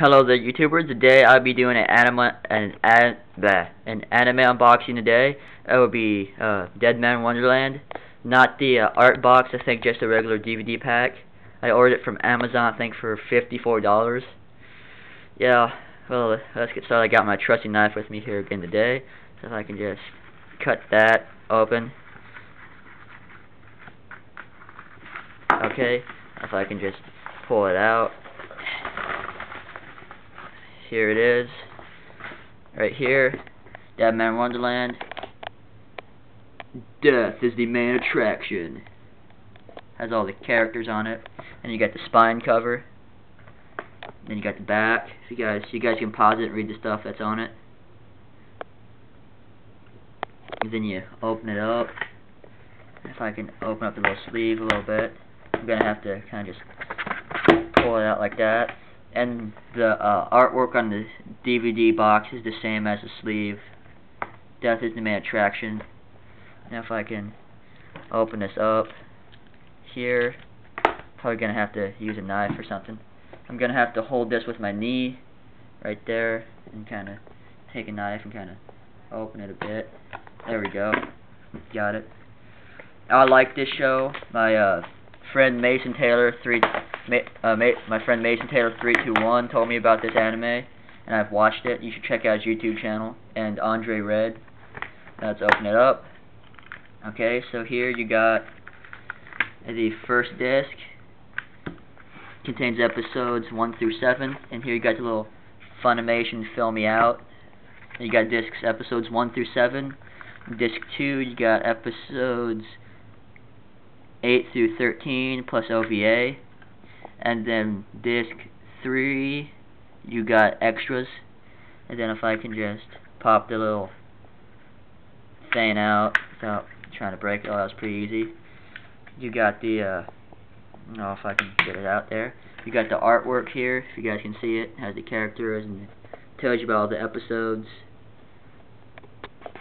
Hello there YouTubers, today I'll be doing an anime an an, bleh, an anime unboxing today. It will be uh, Deadman Wonderland. Not the uh, art box, I think just a regular DVD pack. I ordered it from Amazon I think for $54. Yeah, well let's get started. I got my trusty knife with me here again today. So if I can just cut that open. Okay, if I can just pull it out here it is. Right here. Deadman Wonderland. Death is the main attraction. Has all the characters on it. And you got the spine cover. Then you got the back. So you guys you guys can pause it and read the stuff that's on it. And then you open it up. If I can open up the little sleeve a little bit. I'm gonna have to kinda just pull it out like that and the uh, artwork on the DVD box is the same as the sleeve. Death is the main attraction. Now if I can open this up here, probably gonna have to use a knife or something. I'm gonna have to hold this with my knee right there and kind of take a knife and kind of open it a bit. There we go. Got it. I like this show. My uh, friend Mason Taylor, three Ma uh, Ma my friend Mason Taylor 321 told me about this anime, and I've watched it. You should check out his YouTube channel. And Andre Red. Let's open it up. Okay, so here you got the first disc. Contains episodes 1 through 7. And here you got the little Funimation Fill Me Out. And you got discs episodes 1 through 7. Disc 2, you got episodes 8 through 13 plus OVA and then disc 3 you got extras. And then if I can just pop the little thing out without trying to break it, oh that was pretty easy. You got the uh, I don't know if I can get it out there. You got the artwork here if you guys can see it, it has the characters and tells you about all the episodes.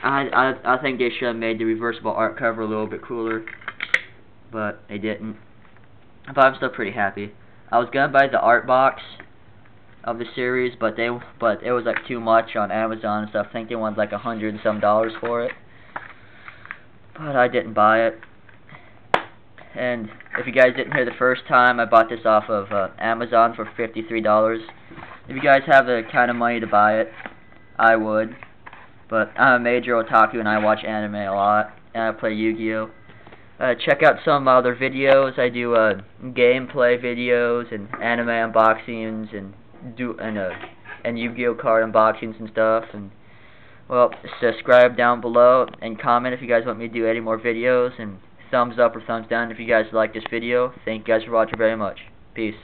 I, I, I think they should have made the reversible art cover a little bit cooler but they didn't. But I'm still pretty happy I was gonna buy the art box of the series, but they but it was like too much on Amazon and stuff. I think they wanted like a hundred and some dollars for it, but I didn't buy it. And if you guys didn't hear the first time, I bought this off of uh, Amazon for fifty-three dollars. If you guys have the kind of money to buy it, I would. But I'm a major otaku and I watch anime a lot, and I play Yu-Gi-Oh. Uh, check out some other videos. I do uh, gameplay videos and anime unboxings and do and uh, and Yu-Gi-Oh card unboxings and stuff. And well, subscribe down below and comment if you guys want me to do any more videos. And thumbs up or thumbs down if you guys like this video. Thank you guys for watching very much. Peace.